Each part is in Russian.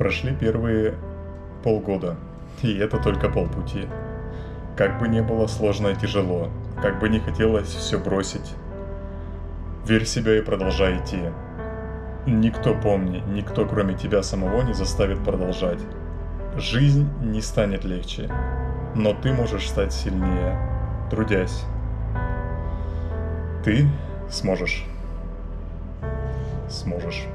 Прошли первые полгода, и это только полпути. Как бы не было сложно и тяжело, как бы не хотелось все бросить, верь в себя и продолжай идти. Никто, помни, никто кроме тебя самого не заставит продолжать. Жизнь не станет легче, но ты можешь стать сильнее, трудясь. Ты сможешь. Сможешь.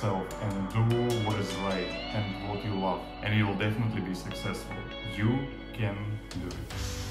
yourself and do what is right and what you love and you will definitely be successful. You can do it.